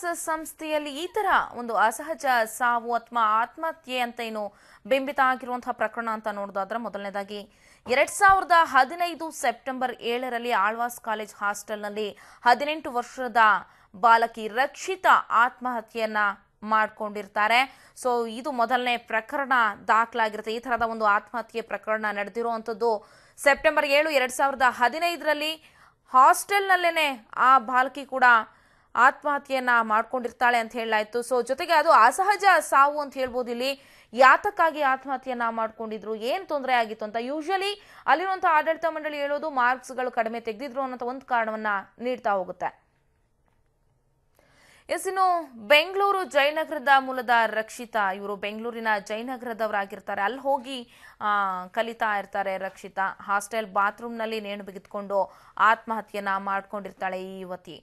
ಸಂಸ್ಥೆಯಲ್ಲಿ ಈ ತರ ಒಂದು ಅಸಹಜ ಸಾವು ಅಥವಾ ಆತ್ಮಹತ್ಯೆ ಅಂತ ಏನು ಬಿಂಬಿತ ಆಗಿರುವಂತಹ ಪ್ರಕರಣ ಅಂತ ನೋಡೋದಾದ್ರೆ ಮೊದಲನೇದಾಗಿ. ಎರಡ್ ಸಾವಿರದ ಹದಿನೈದು ಸೆಪ್ಟೆಂಬರ್ ಏಳರಲ್ಲಿ ಆಳ್ವಾಸ್ ಕಾಲೇಜ್ ಹಾಸ್ಟೆಲ್ನಲ್ಲಿ ಹದಿನೆಂಟು ವರ್ಷದ ಬಾಲಕಿ ರಕ್ಷಿತ ಆತ್ಮಹತ್ಯೆಯನ್ನ ಮಾಡ್ಕೊಂಡಿರ್ತಾರೆ. ಸೊ, ಇದು ಮೊದಲನೇ ಪ್ರಕರಣ ದಾಖಲಾಗಿರುತ್ತೆ. ಈ ತರದ ಒಂದು ಆತ್ಮಹತ್ಯೆ ಪ್ರಕರಣ ನಡೆದಿರುವಂಥದ್ದು ಸೆಪ್ಟೆಂಬರ್ ಏಳು ಎರಡ್ ಸಾವಿರದ ಹದಿನೈದರಲ್ಲಿ ಹಾಸ್ಟೆಲ್ನಲ್ಲೇನೆ ಆ ಬಾಲಕಿ ಕೂಡ ಆತ್ಮಹತ್ಯೆಯನ್ನ ಮಾಡ್ಕೊಂಡಿರ್ತಾಳೆ ಅಂತ ಹೇಳಲಾಯ್ತು. ಸೊ ಜೊತೆಗೆ ಅದು ಅಸಹಜ ಸಾವು ಅಂತ ಹೇಳ್ಬೋದು. ಇಲ್ಲಿ ಯಾತಕ್ಕಾಗಿ ಆತ್ಮಹತ್ಯೆಯನ್ನ ಮಾಡ್ಕೊಂಡಿದ್ರು? ಏನ್ ತೊಂದರೆ ಆಗಿತ್ತು ಅಂತ? ಯೂಶಲಿ ಅಲ್ಲಿರುವಂತಹ ಆಡಳಿತ ಮಂಡಳಿ ಹೇಳೋದು ಮಾರ್ಕ್ಸ್ಗಳು ಕಡಿಮೆ ತೆಗೆದಿದ್ರು ಅನ್ನೋ ಒಂದು ಕಾರಣವನ್ನ ನೀಡ್ತಾ ಹೋಗುತ್ತೆ. ಎಸ್, ಇನ್ನು ಬೆಂಗಳೂರು ಜಯನಗರದ ಮೂಲದ ರಕ್ಷಿತಾ ಇವರು ಬೆಂಗಳೂರಿನ ಜಯನಗರದವರಾಗಿರ್ತಾರೆ. ಅಲ್ಲಿ ಹೋಗಿ ಕಲಿತಾ ಇರ್ತಾರೆ ರಕ್ಷಿತಾ. ಹಾಸ್ಟೆಲ್, ಬಾತ್ರೂಮ್ನಲ್ಲಿ ನೇಣು ಬಿಗಿದ್ಕೊಂಡು ಆತ್ಮಹತ್ಯೆಯನ್ನ ಮಾಡ್ಕೊಂಡಿರ್ತಾಳೆ ಈ ಯುವತಿ.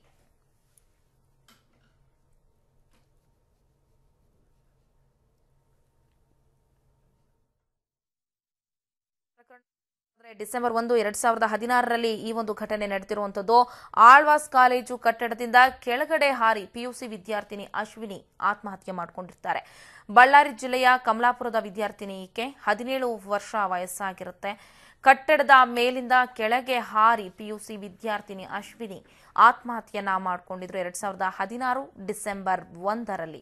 ಡಿಸೆಂಬರ್ ಒಂದು, ಎರಡು ಸಾವಿರದ ಹದಿನಾರರಲ್ಲಿ ಈ ಒಂದು ಘಟನೆ ನಡೆದಿರುವಂತದ್ದು ಆಳ್ವಾಸ್ ಕಾಲೇಜು ಕಟ್ಟಡದಿಂದ ಕೆಳಗಡೆ ಹಾರಿ ಪಿಯುಸಿ ವಿದ್ಯಾರ್ಥಿನಿ ಅಶ್ವಿನಿ ಆತ್ಮಹತ್ಯೆ ಮಾಡಿಕೊಂಡಿರ್ತಾರೆ. ಬಳ್ಳಾರಿ ಜಿಲ್ಲೆಯ ಕಮಲಾಪುರದ ವಿದ್ಯಾರ್ಥಿನಿ ಈಕೆ ಹದಿನೇಳು ವರ್ಷ ವಯಸ್ಸಾಗಿರುತ್ತೆ. ಕಟ್ಟಡದ ಮೇಲಿಂದ ಕೆಳಗೆ ಹಾರಿ ಪಿಯುಸಿ ವಿದ್ಯಾರ್ಥಿನಿ ಅಶ್ವಿನಿ ಆತ್ಮಹತ್ಯೆಯನ್ನ ಮಾಡಿಕೊಂಡಿದ್ರು ಎರಡು ಸಾವಿರದ ಹದಿನಾರು ಡಿಸೆಂಬರ್ ಒಂದರಲ್ಲಿ.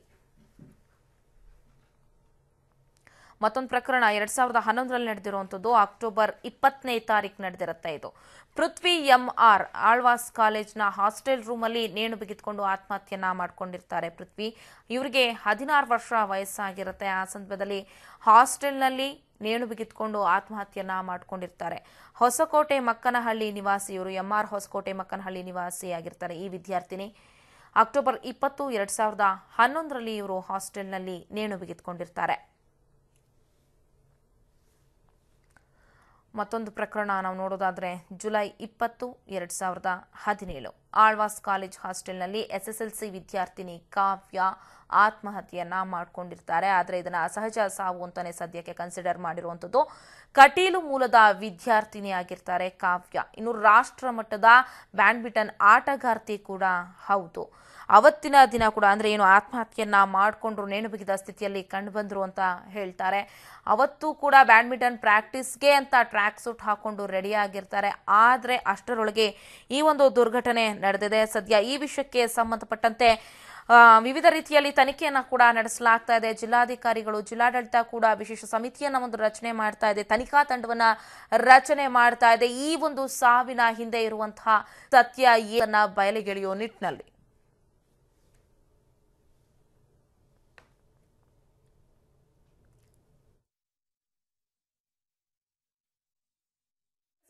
ಮತ್ತೊಂದು ಪ್ರಕರಣ ಎರಡ್ ಸಾವಿರದ ಹನ್ನೊಂದರಲ್ಲಿ ನಡೆದಿರುವಂಥದ್ದು ಅಕ್ಟೋಬರ್ ಇಪ್ಪತ್ತನೇ ತಾರೀಕು ನಡೆದಿರುತ್ತೆ ಇದು. ಪೃಥ್ವಿ ಎಂ ಆರ್ ಆಳ್ವಾಸ್ ಕಾಲೇಜ್ನ ಹಾಸ್ಟೆಲ್ ರೂಮಲ್ಲಿ ನೇಣು ಬಿಗಿದ್ಕೊಂಡು ಆತ್ಮಹತ್ಯೆಯನ್ನ ಮಾಡ್ಕೊಂಡಿರ್ತಾರೆ ಪೃಥ್ವಿ. ಇವರಿಗೆ ಹದಿನಾರು ವರ್ಷ ವಯಸ್ಸಾಗಿರುತ್ತೆ. ಆ ಸಂದರ್ಭದಲ್ಲಿ ಹಾಸ್ಟೆಲ್ನಲ್ಲಿ ನೇಣು ಬಿಗಿದ್ಕೊಂಡು ಆತ್ಮಹತ್ಯೆಯನ್ನ ಮಾಡ್ಕೊಂಡಿರ್ತಾರೆ. ಹೊಸಕೋಟೆ ಮಕ್ಕನಹಳ್ಳಿ ನಿವಾಸಿ ಇವರು ಎಂ ಆರ್ ಹೊಸಕೋಟೆ ಮಕ್ಕನಹಳ್ಳಿ ನಿವಾಸಿಯಾಗಿರ್ತಾರೆ ಈ ವಿದ್ಯಾರ್ಥಿನಿ. ಅಕ್ಟೋಬರ್ ಇಪ್ಪತ್ತು ಎರಡ್ ಸಾವಿರದ ಹನ್ನೊಂದರಲ್ಲಿ ಇವರು ಹಾಸ್ಟೆಲ್ನಲ್ಲಿ ನೇಣು ಬಿಗಿದ್ಕೊಂಡಿರ್ತಾರೆ. ಮತ್ತೊಂದು ಪ್ರಕರಣ ನಾವು ನೋಡೋದಾದರೆ ಜುಲೈ ಇಪ್ಪತ್ತು ಎರಡು ಸಾವಿರದ ಹದಿನೇಳು. ಆಳ್ವಾಸ್ ಕಾಲೇಜ್ ಹಾಸ್ಟೆಲ್ನಲ್ಲಿ ಎಸ್ಎಸ್ಎಲ್ಸಿ ವಿದ್ಯಾರ್ಥಿನಿ ಕಾವ್ಯ ಆತ್ಮಹತ್ಯೆಯನ್ನ ಮಾಡಿಕೊಂಡಿರ್ತಾರೆ. ಆದರೆ ಇದನ್ನ ಅಸಹಜ ಸಾವು ಅಂತಾನೆ ಸದ್ಯಕ್ಕೆ ಕನ್ಸಿಡರ್ ಮಾಡಿರುವಂಥದ್ದು. ಕಟೀಲು ಮೂಲದ ವಿದ್ಯಾರ್ಥಿನಿ ಆಗಿರ್ತಾರೆ ಕಾವ್ಯ. ಇನ್ನು ರಾಷ್ಟ್ರ ಮಟ್ಟದ ಬ್ಯಾಡ್ಮಿಂಟನ್ ಆಟಗಾರ್ತಿ ಕೂಡ ಹೌದು. ಅವತ್ತಿನ ದಿನ ಕೂಡ ಅಂದರೆ ಏನು ಆತ್ಮಹತ್ಯೆಯನ್ನ ಮಾಡಿಕೊಂಡ್ರು, ನೇಣು ಬಿಗಿದ ಸ್ಥಿತಿಯಲ್ಲಿ ಕಂಡು ಬಂದರು ಅಂತ ಹೇಳ್ತಾರೆ. ಅವತ್ತು ಕೂಡ ಬ್ಯಾಡ್ಮಿಂಟನ್ ಪ್ರಾಕ್ಟೀಸ್ಗೆ ಅಂತ ಟ್ರ್ಯಾಕ್ ಸೂಟ್ ಹಾಕೊಂಡು ರೆಡಿ ಆಗಿರ್ತಾರೆ. ಆದ್ರೆ ಅಷ್ಟರೊಳಗೆ ಈ ಒಂದು ದುರ್ಘಟನೆ ನಡೆದಿದೆ. ಸದ್ಯ ಈ ವಿಷಯಕ್ಕೆ ಸಂಬಂಧಪಟ್ಟಂತೆ ವಿವಿಧ ರೀತಿಯಲ್ಲಿ ತನಿಖೆಯನ್ನು ಕೂಡ ನಡೆಸಲಾಗ್ತಾ ಇದೆ. ಜಿಲ್ಲಾಧಿಕಾರಿಗಳು, ಜಿಲ್ಲಾಡಳಿತ ಕೂಡ ವಿಶೇಷ ಸಮಿತಿಯನ್ನ ಒಂದು ರಚನೆ ಮಾಡ್ತಾ ಇದೆ. ತನಿಖಾ ತಂಡವನ್ನ ರಚನೆ ಮಾಡ್ತಾ ಇದೆ. ಈ ಒಂದು ಸಾವಿನ ಹಿಂದೆ ಇರುವಂತಹ ಸತ್ಯ ಏನನ್ನ ಬಯಲಿಗೆಳೆಯೋ ನಿಟ್ಟಿನಲ್ಲಿ.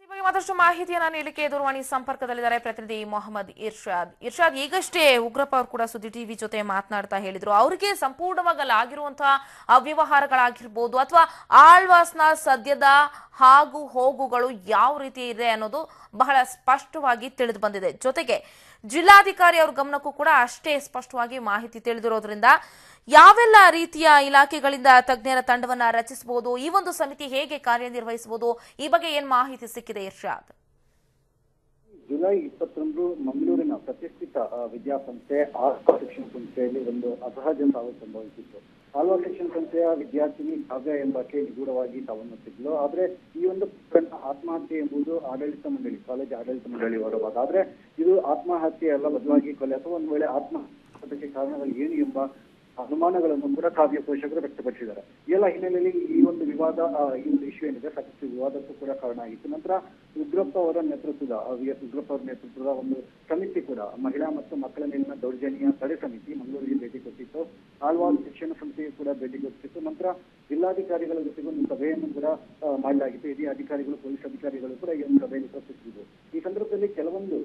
ಬಗ್ಗೆ ಮತ್ತಷ್ಟು ಮಾಹಿತಿಯನ್ನ ನೀಡಲಿಕ್ಕೆ ದೂರವಾಣಿ ಸಂಪರ್ಕದಲ್ಲಿದ್ದಾರೆ ಪ್ರತಿನಿಧಿ ಮೊಹಮ್ಮದ್ ಇರ್ಷಾದ್. ಇರ್ಷಾದ್, ಈಗಷ್ಟೇ ಉಗ್ರಪ್ಪ ಅವರು ಕೂಡ ಸುದ್ದಿ ಟಿವಿ ಜೊತೆ ಮಾತನಾಡ್ತಾ ಹೇಳಿದ್ರು. ಅವರಿಗೆ ಸಂಪೂರ್ಣವಾಗಿ ಆಗಿರುವಂತಹ ಅವ್ಯವಹಾರಗಳಾಗಿರ್ಬೋದು ಅಥವಾ ಆಳ್ವಾಸ್ನ ಸದ್ಯದ ಹಾಗು ಹೋಗುಗಳು ಯಾವ ರೀತಿ ಇದೆ ಅನ್ನೋದು ಬಹಳ ಸ್ಪಷ್ಟವಾಗಿ ತಿಳಿದು ಬಂದಿದೆ. ಜೊತೆಗೆ ಜಿಲ್ಲಾಧಿಕಾರಿ ಅವ್ರ ಗಮನಕ್ಕೂ ಕೂಡ ಅಷ್ಟೇ ಸ್ಪಷ್ಟವಾಗಿ ಮಾಹಿತಿ ತಿಳಿದಿರೋದ್ರಿಂದ ಯಾವೆಲ್ಲ ರೀತಿಯ ಇಲಾಖೆಗಳಿಂದ ತಜ್ಞರ ತಂಡವನ್ನ ರಚಿಸಬಹುದು, ಈ ಒಂದು ಸಮಿತಿ ಹೇಗೆ ಕಾರ್ಯನಿರ್ವಹಿಸಬಹುದು, ಈ ಬಗ್ಗೆ ಏನ್ ಮಾಹಿತಿ ಸಿಕ್ಕಿದೆ ಇರ್ಷಾದ್? ಜುಲೈ ಇಪ್ಪತ್ತೊಂದು ಮಂಗಳೂರಿನ ಪ್ರತಿಷ್ಠಿತ ವಿದ್ಯಾಸಂಸ್ಥೆ ಆರ್ಥಿಕ ಶಿಕ್ಷಣ ಸಂಸ್ಥೆಯಲ್ಲಿ ಒಂದು ಅಸಹಜ ಸಾವು ಸಂಭವಿಸಿತ್ತು. ಆಲ್ಫಾ ಶಿಕ್ಷಣ ಸಂಸ್ಥೆಯ ವಿದ್ಯಾರ್ಥಿನಿ ಕಾವ್ಯ ಎಂಬಾಕೆ ನಿಗೂಢವಾಗಿ ಸಾವನ್ನಪ್ಪಿದ್ಲು ಆದ್ರೆ ಈ ಒಂದು ಆತ್ಮಹತ್ಯೆ ಎಂಬುದು ಆಡಳಿತ ಮಂಡಳಿ, ಕಾಲೇಜ್ ಆಡಳಿತ ಮಂಡಳಿ ಹೊರಬಾದ ಆದ್ರೆ ಇದು ಆತ್ಮಹತ್ಯೆ ಅಲ್ಲ, ಬದಲಾಗಿ ಕೊಲೆ. ಅಥವಾ ಒಂದು ವೇಳೆ ಆತ್ಮಹತ್ಯೆ ಕಾರಣಗಳು ಏನು ಎಂಬ ಅನುಮಾನಗಳನ್ನು ಕೂಡ ಕಾವ್ಯ ಪೋಷಕರು ವ್ಯಕ್ತಪಡಿಸಿದ್ದಾರೆ. ಎಲ್ಲ ಹಿನ್ನೆಲೆಯಲ್ಲಿ ಈ ಒಂದು ವಿವಾದ ಈ ಇಶ್ಯೂ ಏನಿದೆ, ಸಾಕಷ್ಟು ವಿವಾದಕ್ಕೂ ಕೂಡ ಕಾರಣ ಆಗಿತ್ತು. ನಂತರ ಉಗ್ರಪ್ಪ ಅವರ ನೇತೃತ್ವದ ವಿ ಎಸ್ ಉಗ್ರಪ್ಪ ಅವರ ನೇತೃತ್ವದ ಒಂದು ಸಮಿತಿ ಕೂಡ, ಮಹಿಳಾ ಮತ್ತು ಮಕ್ಕಳ ಮೇಲಿನ ದೌರ್ಜನ್ಯ ತಡೆ ಸಮಿತಿ ಮಂಗಳೂರಿಗೆ ಭೇಟಿ ಕೊಟ್ಟಿತ್ತು. ಆಳ್ವಾಸ್ ಶಿಕ್ಷಣ ಸಂಸ್ಥೆಗೆ ಕೂಡ ಭೇಟಿ ಕೊಟ್ಟಿತ್ತು. ನಂತರ ಜಿಲ್ಲಾಧಿಕಾರಿಗಳ ಜೊತೆಗೆ ಒಂದು ಸಭೆಯನ್ನು ಕೂಡ ಮಾಡಲಾಗಿತ್ತು. ಹಿರಿಯ ಅಧಿಕಾರಿಗಳು, ಪೊಲೀಸ್ ಅಧಿಕಾರಿಗಳು ಕೂಡ ಈ ಒಂದು ಸಭೆಯಲ್ಲಿ ಉಪಸ್ಥಿತಿದ್ರು ಈ ಸಂದರ್ಭದಲ್ಲಿ ಕೆಲವೊಂದು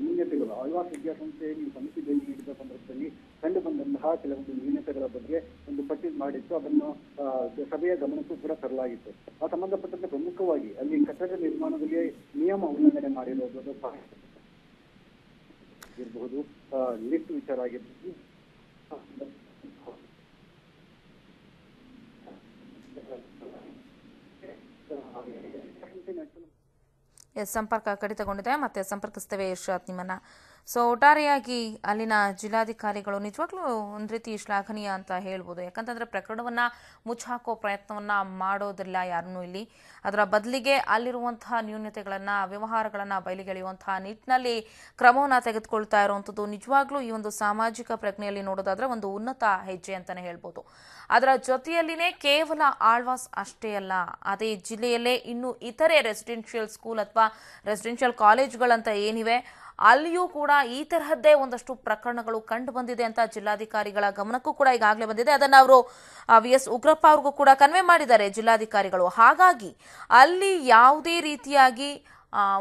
ನ್ಯೂನತೆಗಳು ಆಳ್ವಾಸ್ ವಿದ್ಯಾಸಂಸ್ಥೆಯಲ್ಲಿ ಸಮಿತಿ ಭೇಟಿ ನೀಡಿದ ಸಂದರ್ಭದಲ್ಲಿ ಕಂಡು ಬಂದಂತಹ ಕೆಲವೊಂದು ನ್ಯೂನತೆಗಳ ಬಗ್ಗೆ ಒಂದು ಪಟ್ಟಿ ಮಾಡಿತ್ತು ಅದನ್ನು ಸಭೆಯ ಗಮನಕ್ಕೂ ಕೂಡ ತರಲಾಗಿತ್ತು. ಆ ಸಂಬಂಧಪಟ್ಟಂತೆ ಪ್ರಮುಖವಾಗಿ ಅಲ್ಲಿ ಕಟ್ಟಡ ನಿರ್ಮಾಣದಲ್ಲಿ ನಿಯಮ ಉಲ್ಲಂಘನೆ ಮಾಡಿರೋದು ಸಹ ಇರಬಹುದು ಲಿಫ್ಟ್ ವಿಚಾರ ಆಗಿರ್ಬೋದು ಎಸ್, ಸಂಪರ್ಕ ಕಡಿತಗೊಂಡಿದೆ. ಮತ್ತೆ ಸಂಪರ್ಕಿಸ್ತೇವೆ ಯಶ್ವತ್ ನಿಮ್ಮನ್ನ. ಸೊ ಒಟ್ಟಾರೆಯಾಗಿ ಅಲ್ಲಿನ ಜಿಲ್ಲಾಧಿಕಾರಿಗಳು ನಿಜವಾಗ್ಲೂ ಒಂದು ರೀತಿ ಶ್ಲಾಘನೀಯ ಅಂತ ಹೇಳ್ಬೋದು. ಯಾಕಂತಂದ್ರೆ ಪ್ರಕರಣವನ್ನ ಮುಚ್ಚಾಕೋ ಪ್ರಯತ್ನವನ್ನ ಮಾಡೋದಿಲ್ಲ ಯಾರನ್ನು ಇಲ್ಲಿ. ಅದರ ಬದಲಿಗೆ ಅಲ್ಲಿರುವಂತಹ ನ್ಯೂನತೆಗಳನ್ನ, ವ್ಯವಹಾರಗಳನ್ನ ಬಯಲಿಗೆಳೆಯುವಂತಹ ನಿಟ್ಟಿನಲ್ಲಿ ಕ್ರಮವನ್ನು ತೆಗೆದುಕೊಳ್ತಾ ಇರುವಂಥದ್ದು ನಿಜವಾಗ್ಲೂ ಈ ಒಂದು ಸಾಮಾಜಿಕ ಪ್ರಜ್ಞೆಯಲ್ಲಿ ನೋಡೋದಾದ್ರೆ ಒಂದು ಉನ್ನತ ಹೆಜ್ಜೆ ಅಂತಾನೆ ಹೇಳ್ಬೋದು. ಅದರ ಜೊತೆಯಲ್ಲಿನೇ ಕೇವಲ ಆಳ್ವಾಸ್ ಅಷ್ಟೇ ಅಲ್ಲ, ಅದೇ ಜಿಲ್ಲೆಯಲ್ಲೇ ಇನ್ನು ಇತರೆ ರೆಸಿಡೆನ್ಷಿಯಲ್ ಸ್ಕೂಲ್ ಅಥವಾ ರೆಸಿಡೆನ್ಷಿಯಲ್ ಕಾಲೇಜ್ಗಳಂತ ಏನಿವೆ ಅಲ್ಲಿಯೂ ಕೂಡ ಈ ತರಹದ್ದೇ ಒಂದಷ್ಟು ಪ್ರಕರಣಗಳು ಕಂಡು ಬಂದಿದೆ ಅಂತ ಜಿಲ್ಲಾಧಿಕಾರಿಗಳ ಗಮನಕ್ಕೂ ಕೂಡ ಈಗಾಗಲೇ ಬಂದಿದೆ. ಅದನ್ನು ಅವರು ವಿ. ಎಸ್. ಉಗ್ರಪ್ಪ ಅವ್ರಿಗೂ ಕೂಡ ಕನ್ವೆ ಮಾಡಿದ್ದಾರೆ ಜಿಲ್ಲಾಧಿಕಾರಿಗಳು. ಹಾಗಾಗಿ ಅಲ್ಲಿ ಯಾವುದೇ ರೀತಿಯಾಗಿ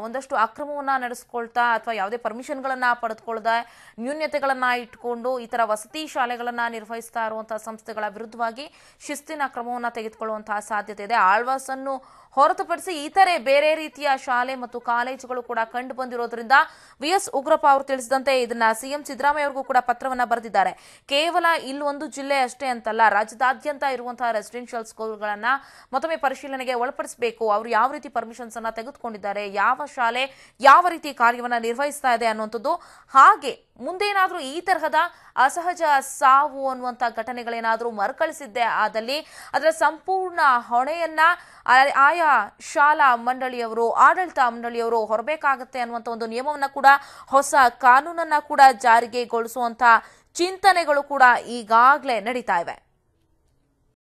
ಒಂದಷ್ಟು ಅಕ್ರಮವನ್ನು ನಡೆಸ್ಕೊಳ್ತಾ ಅಥವಾ ಯಾವುದೇ ಪರ್ಮಿಷನ್ಗಳನ್ನು ಪಡೆದುಕೊಳ್ಳದೆ ನ್ಯೂನ್ಯತೆಗಳನ್ನು ಇಟ್ಕೊಂಡು ಈ ಥರ ವಸತಿ ಶಾಲೆಗಳನ್ನು ನಿರ್ವಹಿಸ್ತಾ ಇರುವಂತಹ ಸಂಸ್ಥೆಗಳ ವಿರುದ್ಧವಾಗಿ ಶಿಸ್ತಿನ ಕ್ರಮವನ್ನ ತೆಗೆದುಕೊಳ್ಳುವಂತಹ ಸಾಧ್ಯತೆ ಇದೆ. ಆಳ್ವಾಸ್ ಅನ್ನು ಹೊರತುಪಡಿಸಿ ಇತರೆ ಬೇರೆ ರೀತಿಯ ಶಾಲೆ ಮತ್ತು ಕಾಲೇಜುಗಳು ಕೂಡ ಕಂಡು ಬಂದಿರೋದ್ರಿಂದ ವಿ ಎಸ್ ಉಗ್ರಪ್ಪ ಅವರು ತಿಳಿಸಿದಂತೆ ಇದನ್ನ ಸಿಎಂ ಸಿದ್ದರಾಮಯ್ಯ ಅವರಿಗೂ ಕೂಡ ಪತ್ರವನ್ನ ಬರೆದಿದ್ದಾರೆ. ಕೇವಲ ಇಲ್ಲಿ ಒಂದು ಜಿಲ್ಲೆ ಅಷ್ಟೇ ಅಂತಲ್ಲ, ರಾಜ್ಯದಾದ್ಯಂತ ಇರುವಂತಹ ರೆಸಿಡೆನ್ಷಿಯಲ್ ಸ್ಕೂಲ್ಗಳನ್ನ ಮತ್ತೊಮ್ಮೆ ಪರಿಶೀಲನೆಗೆ ಒಳಪಡಿಸಬೇಕು. ಅವರು ಯಾವ ರೀತಿ ಪರ್ಮಿಷನ್ಸ್ ಅನ್ನ ತೆಗೆದುಕೊಂಡಿದ್ದಾರೆ, ಯಾವ ಶಾಲೆ ಯಾವ ರೀತಿ ಕಾರ್ಯವನ್ನ ನಿರ್ವಹಿಸ್ತಾ ಇದೆ ಅನ್ನುವಂಥದ್ದು ಹಾಗೆ ಮುಂದೇನಾದ್ರೂ ಈ ತರಹದ ಅಸಹಜ ಸಾವು ಅನ್ನುವಂಥ ಘಟನೆಗಳೇನಾದರೂ ಮರುಕಳಿಸಿದ್ದೆ ಆದಲ್ಲಿ ಅದರ ಸಂಪೂರ್ಣ ಹೊಣೆಯನ್ನ ಆಯಾ ಶಾಲಾ ಮಂಡಳಿಯವರು, ಆಡಳಿತ ಮಂಡಳಿಯವರು ಹೊರಬೇಕಾಗತ್ತೆ ಅನ್ನುವಂಥ ಒಂದು ನಿಯಮವನ್ನು ಕೂಡ, ಹೊಸ ಕಾನೂನನ್ನ ಕೂಡ ಜಾರಿಗೆಗೊಳಿಸುವಂಥ ಚಿಂತನೆಗಳು ಕೂಡ ಈಗಾಗಲೇ ನಡೀತಾ ಇವೆ.